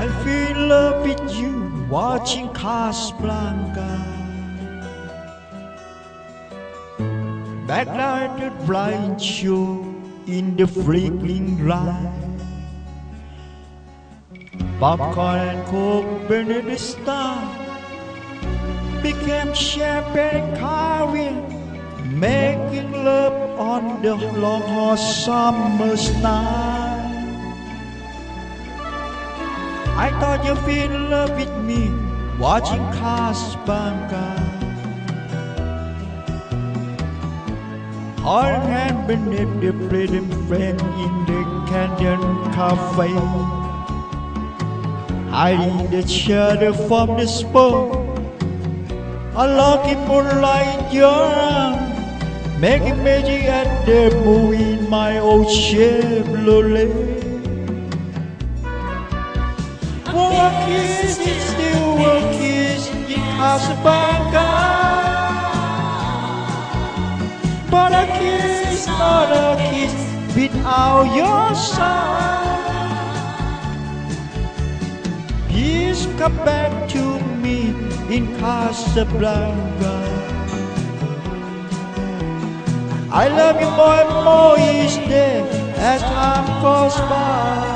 I feel love with you watching Casablanca. Backlight the blind show in the flickering light. Popcorn and coke the star. Became champagne caviar, making love on the long hot summer's night. I thought you feel in love with me, watching Casablanca. All hand beneath the pretty friend in the Canyon Cafe. Hiding the shadow from the smoke. A lucky moonlight your arm. Making magic at the movie in my old Chevrolet. Kiss is still one kiss in Casablanca. But a kiss, not a kiss without your side. Please come back to me in Casablanca. I love you more and more each day as time goes by.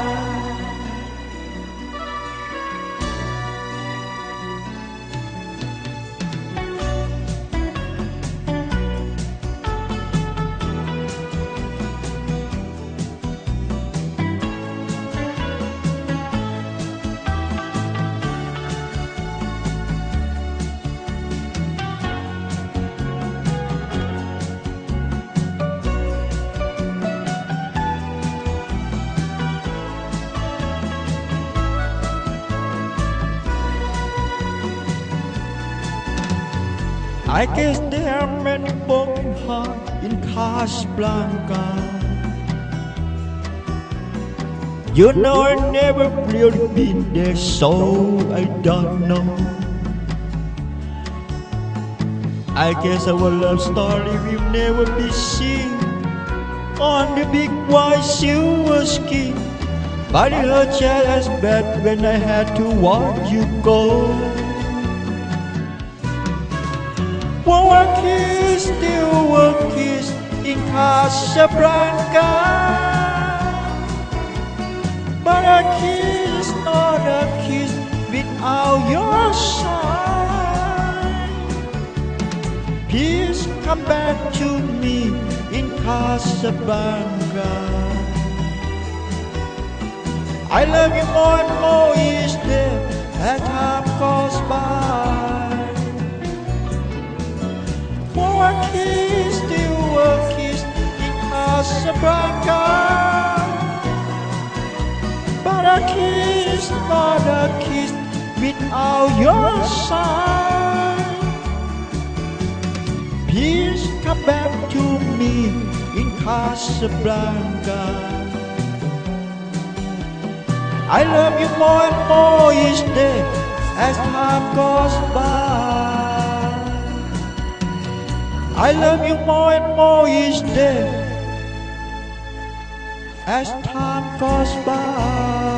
I guess there are many broken hearts in Casablanca. You know I never really been there, so I don't know. I guess our love story will never be seen on the big white silver skin. But it hurt just as bad when I had to watch you go. Kiss, still kiss in Casablanca. But a kiss, not a kiss without your sign. Please come back to me in Casablanca. I love you more and more each day as time goes by. Kiss, not a kiss without your sign. Please come back to me in Casablanca. I love you more and more each day as time goes by. I love you more and more each day as time goes by.